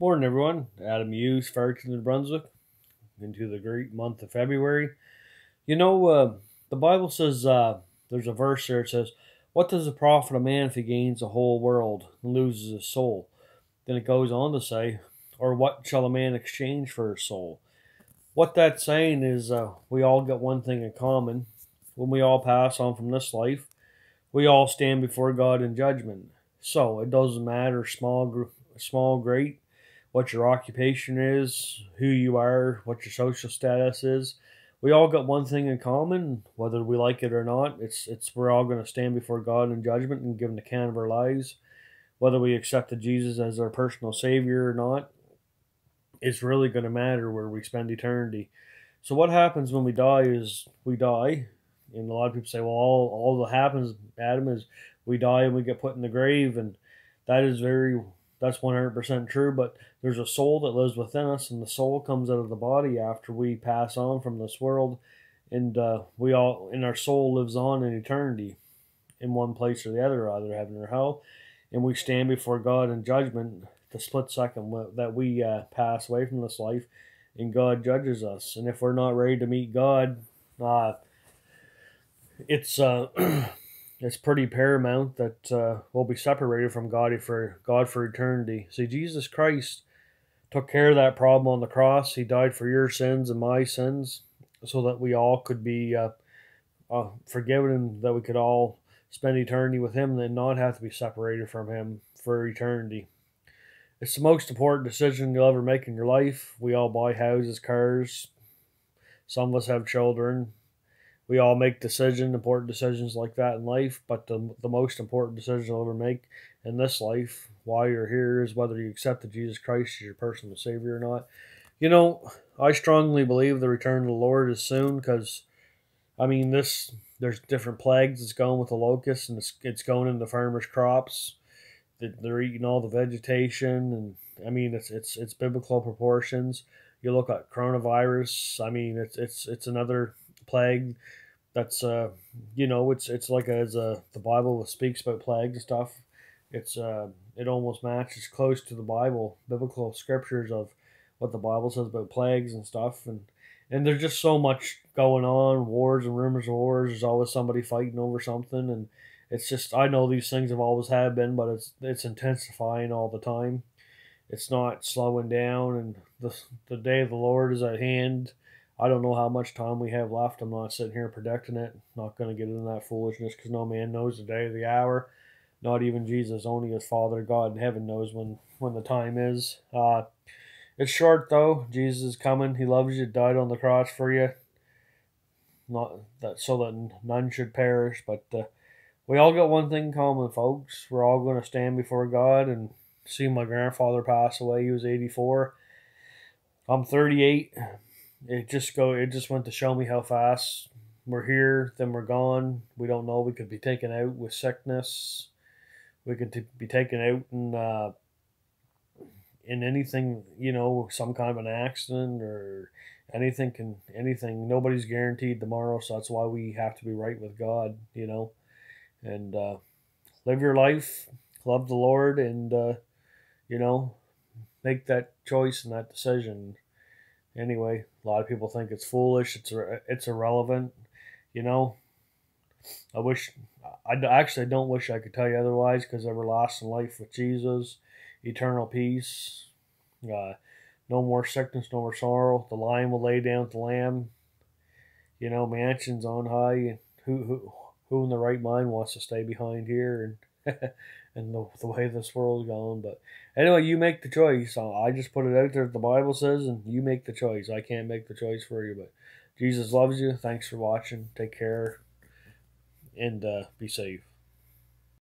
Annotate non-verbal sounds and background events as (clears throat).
Morning, everyone. Adam Muise, Farrington, New Brunswick, into the great month of February. You know, uh, the Bible says uh, there's a verse there. It says, "What does it profit a man if he gains the whole world and loses his soul?" Then it goes on to say, "Or what shall a man exchange for his soul?" What that's saying is, uh, we all get one thing in common. When we all pass on from this life, we all stand before God in judgment. So it doesn't matter small, small, great what your occupation is, who you are, what your social status is. We all got one thing in common, whether we like it or not. It's it's we're all going to stand before God in judgment and give an account of our lives, whether we accepted Jesus as our personal savior or not. It's really going to matter where we spend eternity. So what happens when we die is we die, and a lot of people say, well, all all that happens, Adam, is we die and we get put in the grave, and that is very that's 100% true, but there's a soul that lives within us, and the soul comes out of the body after we pass on from this world, and uh, we all, and our soul lives on in eternity in one place or the other, either heaven or hell, and we stand before God in judgment the split second that we uh, pass away from this life, and God judges us. And if we're not ready to meet God, uh, it's uh, (clears throat) it's pretty paramount that uh, we'll be separated from God for God for eternity. See, Jesus Christ took care of that problem on the cross. He died for your sins and my sins, so that we all could be uh, uh, forgiven and that we could all spend eternity with Him and not have to be separated from Him for eternity. It's the most important decision you'll ever make in your life. We all buy houses, cars. Some of us have children we all make decisions, important decisions like that in life, but the, the most important decision you'll ever make in this life while you're here is whether you accept that Jesus Christ as your personal Savior or not. You know, I strongly believe the return of the Lord is soon because, I mean, this there's different plagues that's going with the locusts and it's, it's going into farmers' crops. They're eating all the vegetation, and I mean, it's it's it's biblical proportions. You look at coronavirus. I mean, it's it's it's another plague. That's uh you know it's it's like as uh the bible speaks about plagues and stuff. It's uh it almost matches close to the bible biblical scriptures of what the bible says about plagues and stuff. And and there's just so much going on wars and rumors of wars. There's always somebody fighting over something. And it's just i know these things have always have been but it's it's intensifying all the time. It's not slowing down. And the the day of the lord is at hand I don't know how much time we have left. I'm not sitting here predicting it. Not going to get into that foolishness because no man knows the day or the hour. Not even Jesus. Only his Father God in heaven knows when, when the time is. Uh, it's short though. Jesus is coming. He loves you. Died on the cross for you. Not that so that none should perish. But uh, we all got one thing in common, folks. We're all going to stand before God and see my grandfather pass away. He was 84. I'm 38 it just go it just went to show me how fast we're here then we're gone. We don't know. We could be taken out with sickness. We could t- be taken out in uh, in anything you know some kind of an accident or anything can anything. Nobody's guaranteed tomorrow so that's why we have to be right with god you know? And uh, live your life love the lord and uh, you know make that choice and that decision anyway. A lot of people think it's foolish. It's it's irrelevant. You know, I wish I actually don't wish I could tell you otherwise because everlasting life with Jesus, eternal peace, uh, no more sickness, no more sorrow. The lion will lay down with the lamb. You know, mansions on high. Who who who in the right mind wants to stay behind here and (laughs) and the, the way this world's going. But anyway, you make the choice. I just put it out there. The Bible says, and you make the choice. I can't make the choice for you, but Jesus loves you. Thanks for watching. Take care, and uh, be safe.